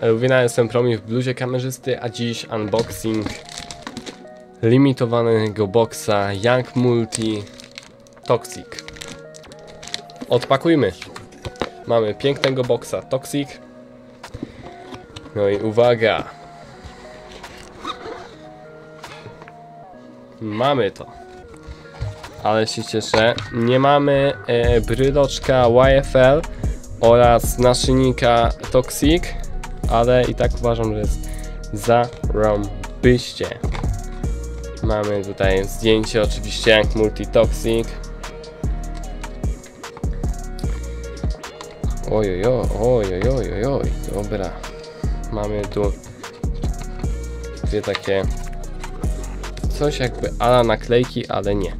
Elwina, jestem Promi w bluzie kamerzysty, a dziś unboxing limitowanego boxa Young Multi Toxic. Odpakujmy. Mamy pięknego boxa Toxic. No i uwaga. Mamy to. Ale się cieszę. Nie mamy e, bryloczka YFL oraz naszyjnika Toxic, ale i tak uważam, że jest zarąbyście. Mamy tutaj zdjęcie oczywiście jak Multitoxic. Ojojo, ojojojojoj, dobra. Mamy tu dwie takie coś jakby ala naklejki, ale nie.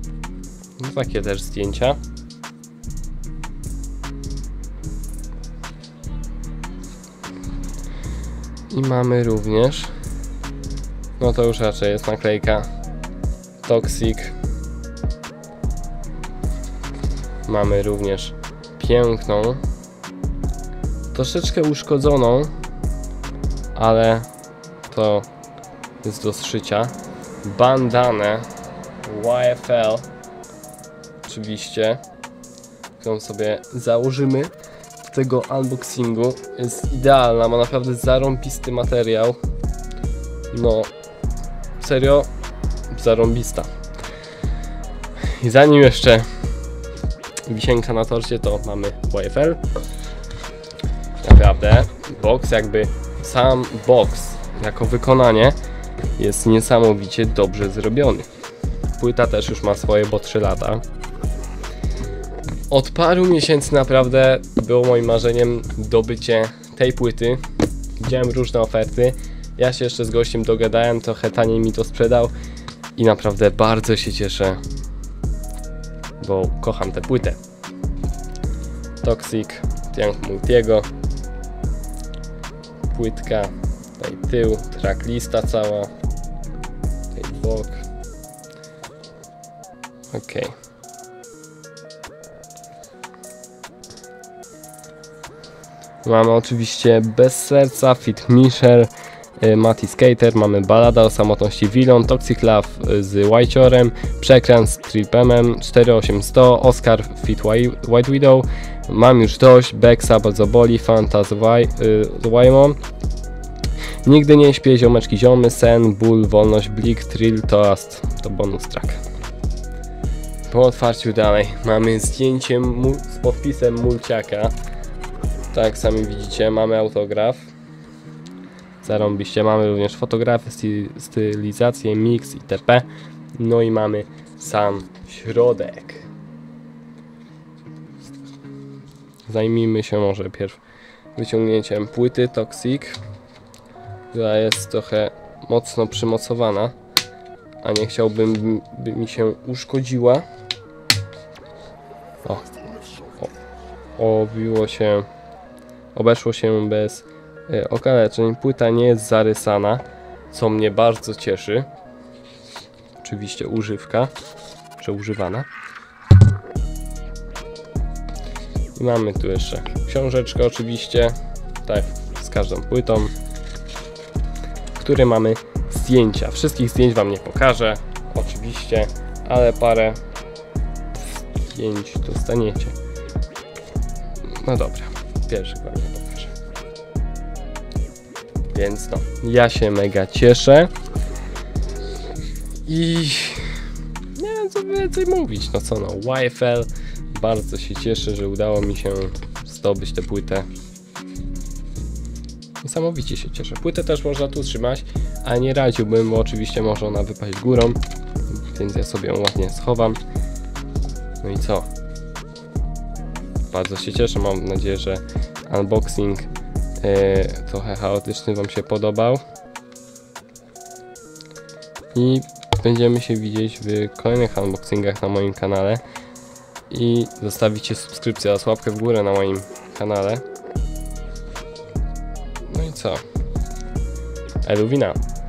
No, takie też zdjęcia. I mamy również, no to już raczej jest naklejka Toxic. Mamy również piękną, troszeczkę uszkodzoną, ale to jest do zszycia. Bandanę YFL, oczywiście, którą sobie założymy tego unboxingu. Jest idealna, ma naprawdę zarąbisty materiał. No, serio, zarąbista. I zanim jeszcze wisienka na torcie, to mamy YFL. Naprawdę, box jakby sam box jako wykonanie jest niesamowicie dobrze zrobiony. Płyta też już ma swoje, bo 3 lata. Od paru miesięcy naprawdę było moim marzeniem dobycie tej płyty. Widziałem różne oferty. Ja się jeszcze z gościem dogadałem, trochę taniej mi to sprzedał i naprawdę bardzo się cieszę, bo kocham tę płytę. Toxic, Young Multiego, płytka, tutaj tył, tracklista cała, tutaj bok. Ok. Mamy oczywiście Bez Serca, Fit Misher, y, Mati Skater, mamy Balada o samotności Wilon, Toxic Love y, z Whiteciorem, Przekręt z Tripemem, 48100, Oscar Fit White Widow, Mam już dość, Bexa bardzo boli, Fantaz Wymon, Nigdy nie śpię, ziomeczki ziomy, sen, ból, wolność, blik, thrill, toast, to bonus track. Po otwarciu dalej mamy zdjęcie z podpisem Mulciaka. Tak sami widzicie, mamy autograf. Zarąbiście, mamy również fotografię, styl, stylizację, mix itp. No i mamy sam środek. Zajmijmy się może pierw wyciągnięciem płyty Toxic, która jest trochę mocno przymocowana, a nie chciałbym, by mi się uszkodziła. O, o obiło się obeszło się bez e, okaleczeń. Płyta nie jest zarysana, co mnie bardzo cieszy. Oczywiście używka, przeużywana. I mamy tu jeszcze książeczkę oczywiście, tak z każdą płytą, w której mamy zdjęcia. Wszystkich zdjęć Wam nie pokażę, oczywiście, ale parę zdjęć dostaniecie. No dobra, pierwszy Wam nie. Więc no, ja się mega cieszę. I nie wiem co więcej mówić. No co no, YFL. Bardzo się cieszę, że udało mi się zdobyć tę płytę. Niesamowicie się cieszę. Płytę też można tu trzymać, ale nie radziłbym, bo oczywiście może ona wypaść górą. Więc ja sobie ją ładnie schowam. No i co? Bardzo się cieszę. Mam nadzieję, że unboxing e, trochę chaotyczny Wam się podobał. I będziemy się widzieć w kolejnych unboxingach na moim kanale. I zostawicie subskrypcję oraz łapkę w górę na moim kanale. No i co? Eluwina.